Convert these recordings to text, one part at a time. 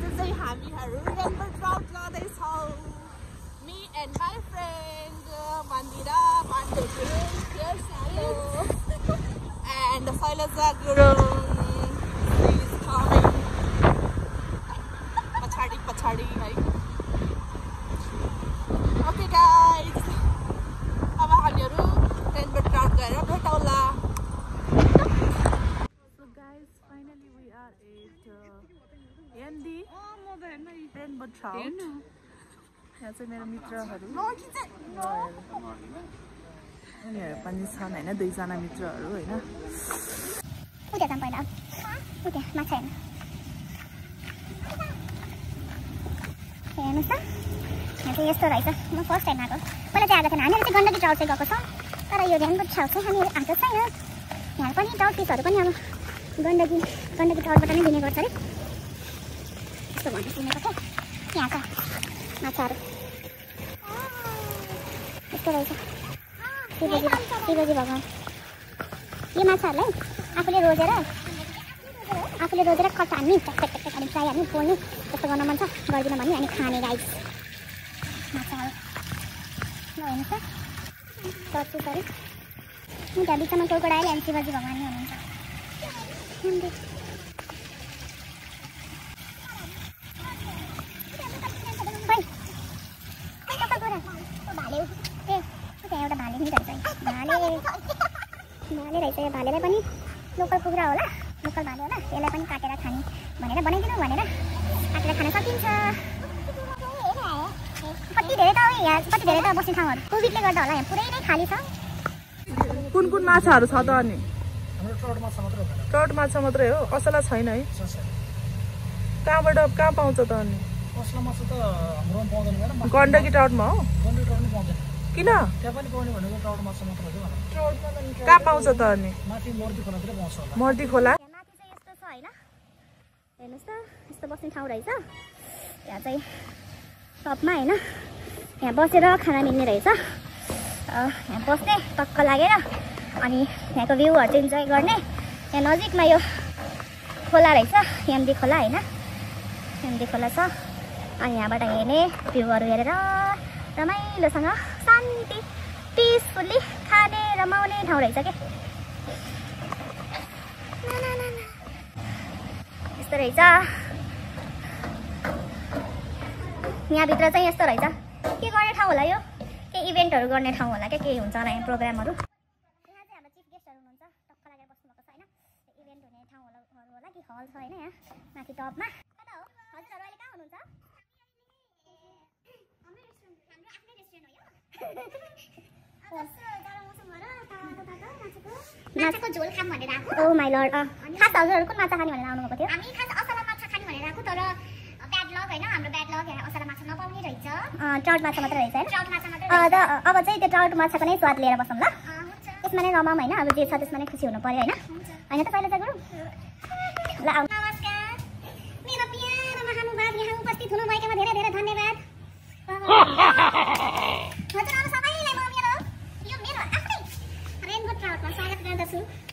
आज चाहिँ हामीहरू रेनबोट ट्राउट गर्दैछौँ me and my friend Mandira and पछाडि पछाडि है Trout. यहाँ चाहिँ मेरो मित्रहरू उनीहरू पनि छन् होइन दुईजना मित्रहरू होइन। हेर्नुहोस् त। यहाँ चाहिँ यस्तो रहेछ। म फर्स्ट टाइम आएको। पहिला चाहिँ आएको थिएन। हामीहरू चाहिँ गण्डकी टाउट चाहिँ गएको छौँ। तर यो रेनबो टाउट चाहिँ हामीहरू आएको छैन। यहाँ पनि टाउट पिसहरू पनि अब गण्डकी गण्डकी टाउटबाट नै दिने गर्छ अरे। यस्तो भन्दै सुनेको थिएँ। यहाँ छ माछाहरू यस्तो रहेछ शिवजी भगवान् यो माछाहरूलाई आफूले रोजेर आफूले रोजेर कट्टा हान्ने ट्याक ट्याक अनि फ्राई हान्ने पोल्ने त्यस्तो गर्न मन छ गर्दिनँ भन्ने अनि खाने राइस माछाहरू ल हेर्नुहोस् त सचुसहरू अनि त्यहाँ बिचमा कोही आइले अनि शिवजी भगवान् हुनुहुन्छ मन्दिर खोइ, खोइ कता गएर? ओ भाले उ- ए उ त्यहाँ एउटा भाले पनि रहेछ है। भाले भाले रहेछ यो भालेलाई पनि लोकल कुखुरा होला लोकल भाले होला यसलाई पनि काटेर खाने भनेर बनाइदिनु भनेर काटेर खान सकिन्छ। कति धेरै त यहाँ कति धेरै त बस्ने ठाउँहरू? कोभिडले गर्दा होला यहाँ पुरै नै खाली छ। कुन कुन माछाहरू छ त अनि? हाम्रो ट्राउट माछा मात्र हो ट्राउट माछा मात्रै हो? असला छैन है? कहाँबाट कहाँ पाउँछ त अनि? असला माछा त हाम्रोमा पाउँदैन म्याडम गण्डकी ट्राउटमा हो? किन? कहाँ पाउँछ त अनि? मर्दी खोला। हेर्नुहोस् त यस्तो बस्ने ठाउँ रहेछ। यहाँ चाहिँ टपमा होइन। यहाँ बसेर खाना मिल्ने रहेछ। यहाँ बस्ने टक्क लागेर। अनि यहाँको भ्यूहरू चाहिँ इन्जोय गर्ने। यहाँ नजिकमा यो खोला रहेछ एमडी खोला होइन। एमडी खोला छ। अनि यहाँबाट हेर्ने भ्यूहरू हेरेर रमाइलोसँग शान्ति पिसफुल्ली खाने रमाउने ठाउँ रहेछ के? यस्तो रहेछ। यहाँभित्र चाहिँ यस्तो रहेछ। के गर्ने ठाउँ होला यो? केही इभेन्टहरू गर्ने ठाउँ होला क्या केही हुन्छ होला यहाँ प्रोग्रामहरू? यहाँ चाहिँ हाम्रो चिफ गेस्टहरू हुनुहुन्छ। टक्क लागेर बस्नुभएको छ होइन? इभेन्ट हुने ठाउँ होला हरू होला कि हल छ होइन यहाँ? माथि टपमा कता हो हजुरहरू अहिले कहाँ हुनुहुन्छ हाम्रै रेस्टुरेन्ट हाम्रो आफ्नै रेस्टुरेन्ट हो यो माछाको झोल खाम भनेर आएको ओ माई लर्ड खास हजुरहरू कुन माछा खाने भनेर आउनुभएको थियो हामी खास असला माछा खाने भनेर आएको तर ब्याड लक होइन हाम्रो ब्याड लक असला माछा नपाउने रहेछ ट्राउट माछा मात्रै रहेछ होइन ट्राउट माछा मात्रै अब चाहिँ त्यो ट्राउट माछाको नै स्वाद लिएर बसौँ ल यसमा नै रमाउँ होइन अब जे छ त्यसमा नै खुसी हुनु पऱ्यो होइन होइन त पहिला चाहिँ गुरु ल आउनु नमस्कार मेरो प्यारो महानुभाव यहाँ उपस्थित हुनुभएकोमा धेरै धेरै धन्यवाद abraço.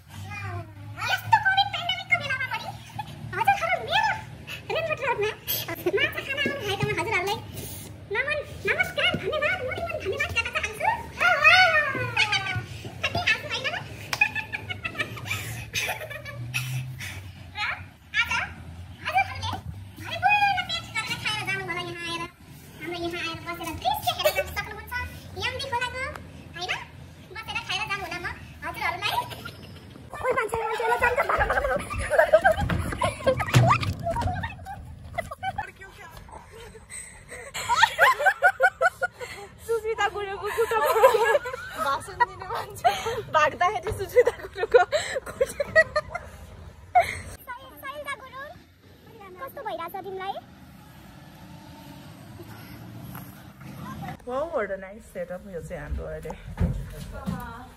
Wow what a nice setup यो चाहिँ हाम्रो अहिले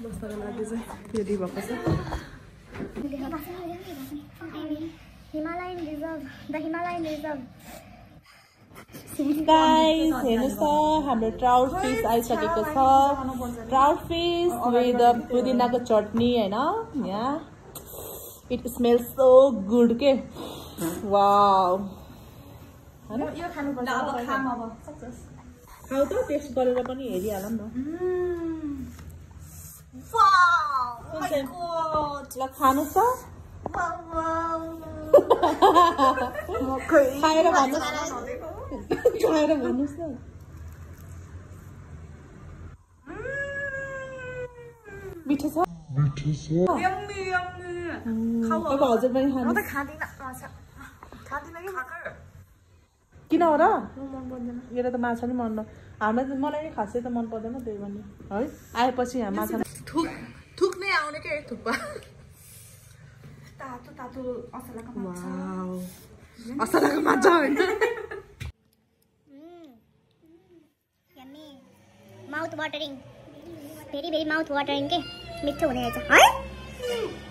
बस्नको लागि चाहिँ रेडी भएको छ। Himalayan Reserve the Himalayan Reserve guys हेर्नुहोस् त हाम्रो ट्राउट फिस आइसकेको छ। ट्राउट फिस विथ पुदिनाको चटनी होइन? यहाँ इट स्मेल सो गुड के? वाउ खाऊ त टेस्ट गरेर पनि हेरिहालौँ न कुन चाहिँ? ल खानुहोस् त खाएर भन्नुहोस् खाएर भन्नुहोस् न मिठो छ यम्मी यम्मी अब हजुर पनि म त खानु खाँदिनँ माछा खाँदिनँ कि खाएको किन हो र मन पर्दैन। मेरो त माछा नि मन हामीलाई त मलाई नि खासै त मन पर्दैन त्यही भने है? आएपछि हामी माछा थुक थुक्नै आउने के थुक्पा? तातो तातो असलाको माछा। असलाको माछा होइन। Yummy. Mouth watering very very mouth watering के मिठो हुने रहेछ। है?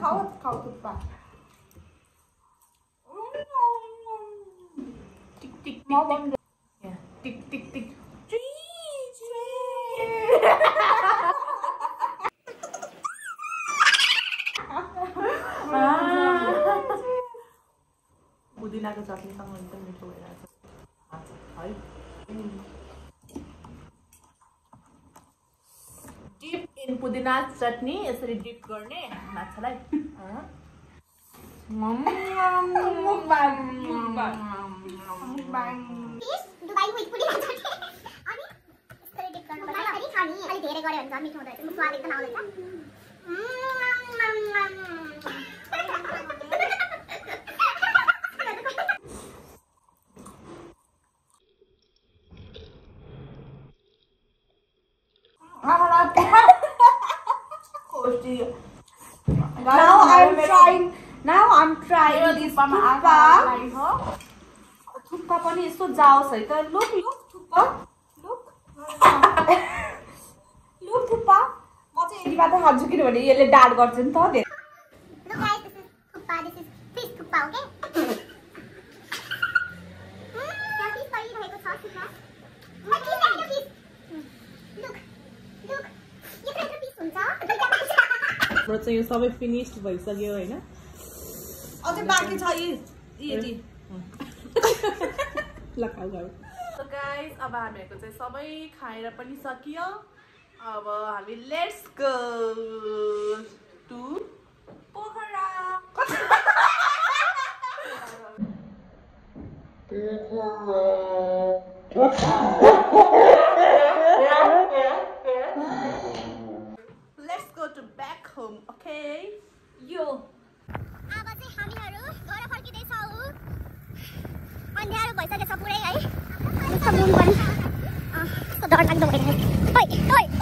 खाऊ खाऊ थुक्पा टिक टिक म बन्द टिक टिक टिक पुदिनाको चटनीसँग एकदम मिठो भइरहेको छ है डिप इन पुदिना चटनी यसरी डिप गर्ने माछालाई अँ। दुबाई विथ पुडिङ अनि यसरी डिप खाने अलि धेरै गऱ्यो भने झन् मिठो हुँदो रहेछ। स्वाद एकदम आउँदैछ। Now I'm trying. Now I'm trying this thukpa. Thukpa पनि यस्तो जाओस् है त look look thukpa look look thukpa म चाहिँ यतिबाट खान्छु किनभने यसले डाड गर्छ नि त धेरै हाम्रो चाहिँ यो सबै फिनिस्ड भइसक्यो होइन। अझै बाँकी छ यी यति ल खाऊ खाऊ। So guys, अब हामीहरूको चाहिँ सबै खाएर पनि सकियो। अब हामी let's go to Pokhara. Let's अन्ध्यारो भइसकेछ पुरै है मुन पनि अँ, कस्तो डरलाग्दो भइरहेको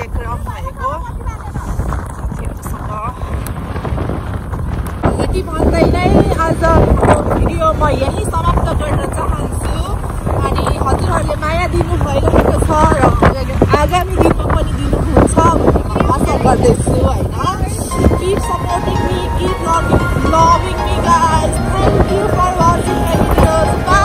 कार्यक्रम भएको साथीहरूसँग यति भन्दै नै आजको भिडियो म यहीँ समाप्त गर्न चाहन्छु अनि हजुरहरूले माया दिनुभएको छ र आगामी दिनमा पनि दिनुहुन्छ भन्ने म आशा गर्दैछु होइन keep supporting me keep loving loving me guys thank you for watching episode